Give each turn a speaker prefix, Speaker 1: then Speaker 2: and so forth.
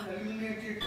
Speaker 1: eliminated.